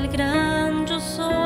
Eres el gran yo soy,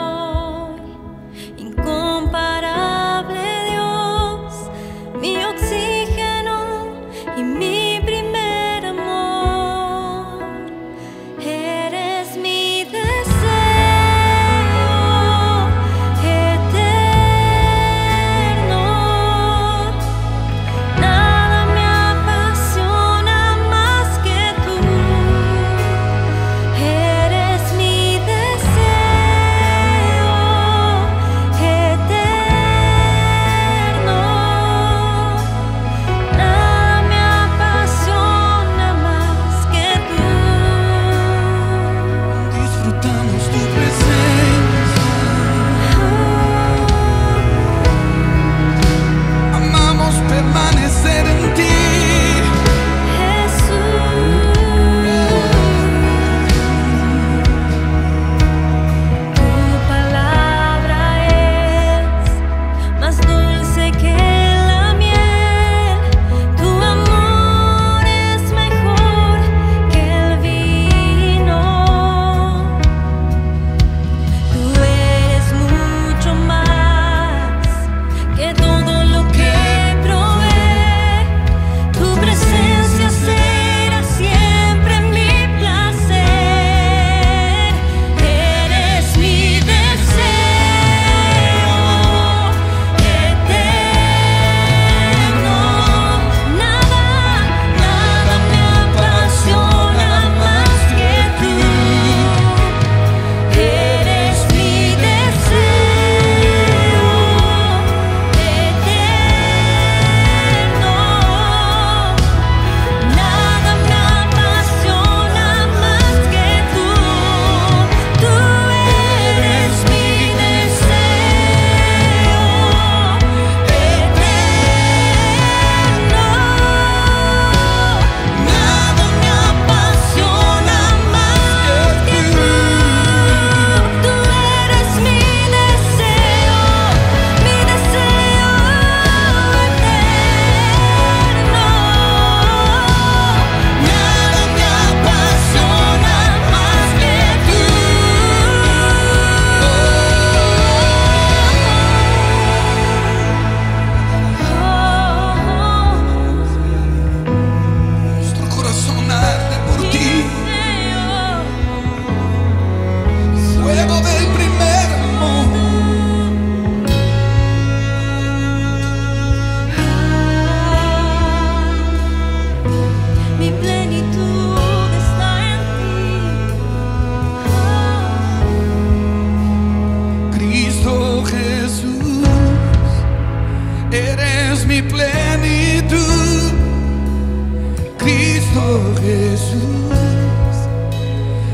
Jesus,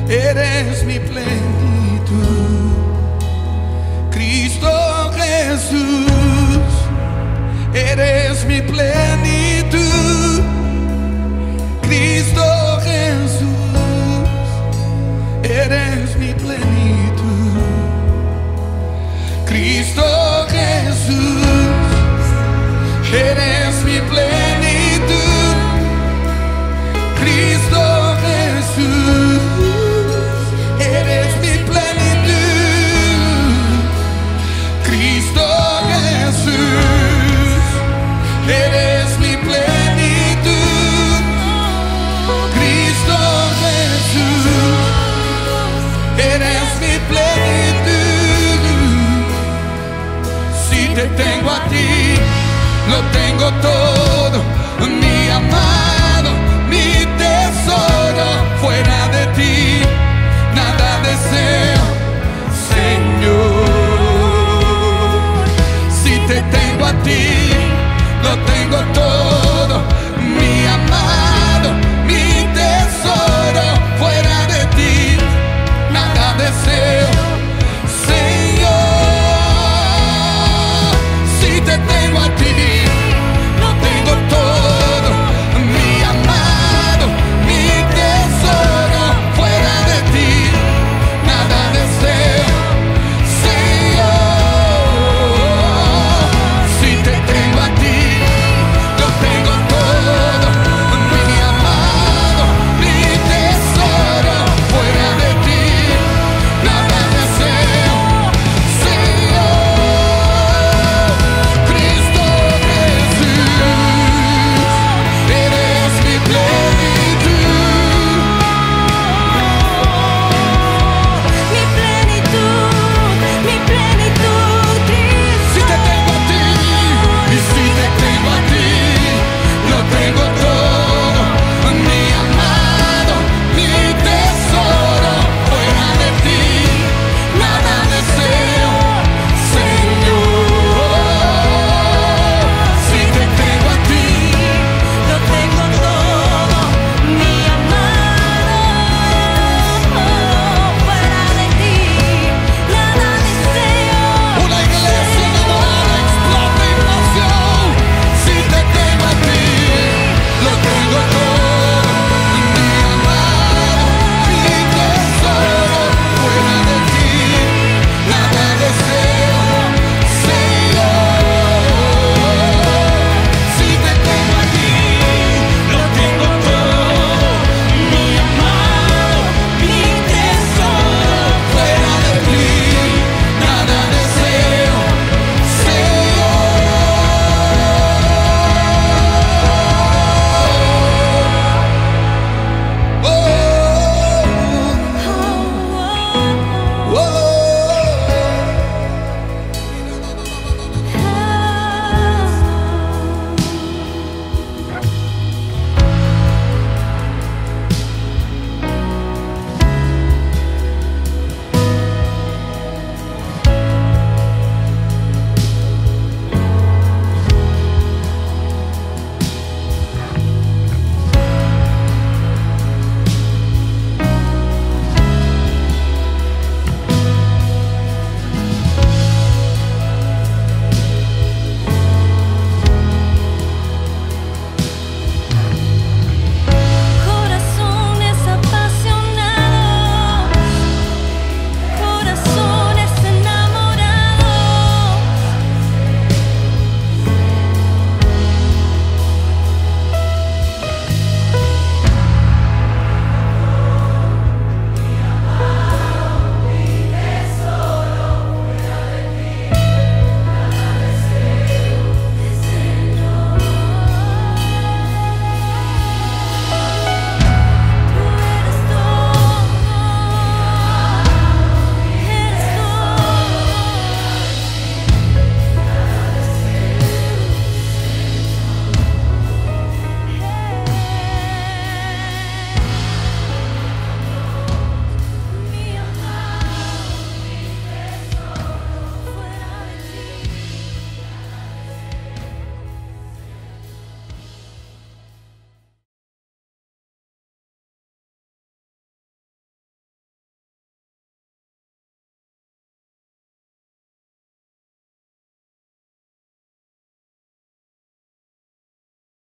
eres mi plenitud. Cristo Jesús, eres mi plenitud. Cristo Jesús, eres mi plenitud. te tengo a ti, lo tengo todo, mi amado, mi tesoro, fuera de ti, nada deseo, Señor. Si te tengo a ti, lo tengo todo.